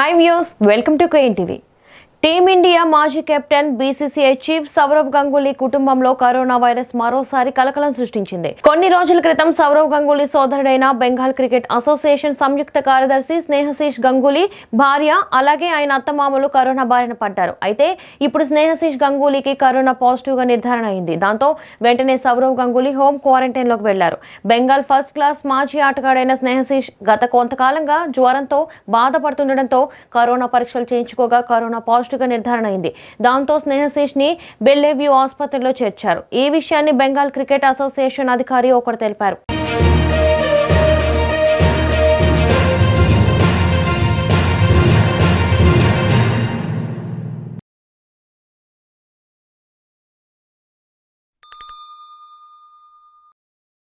hi views welcome to KN TV Team india మాజీ captain BCCI chief Sourav Ganguly కుటుంబంలో corona virus మరోసారి కలకలం సృష్టించింది. కొన్ని రోజుల క్రితం సౌరవ్ గంగూలీ సోదరుడైన బెంగాల్ క్రికెట్ అసోసియేషన్ సంయుక్త కార్యదర్శి స్నేహశీష్ గంగూలీ భార్య అలాగే ఆయన అత్తమామలు కరోనా బారిన పడ్డారు. అయితే ఇప్పుడు స్నేహశీష్ గంగూలీకి కరోనా పాజిటివ్గా నిర్ధారణ అయింది. దాంతో వెంటనే సౌరవ్ గంగూలీ హోమ్ క్వారంటైన్లోకి వెళ్ళారు. బెంగాల్ ఫస్ట్ క్లాస్ మాజీ ఆటగాడైన స్నేహశీష్ గత కొంతకాలంగా జ్వరంతో బాధపడుతుండటంతో కరోనా పరీక్షలు చేయించుకోగా కరోనా పాజిటివ్ గా నిర్ధారణ అయింది దాంతో స్నేహశీష్ని బెల్లెవ్యూ ఆసుపత్రిలో చేర్చారు. ఈ విషయాన్ని బెంగాల్ క్రికెట్ అసోసియేషన్ అధికారి ఒకరు తెలిపారు.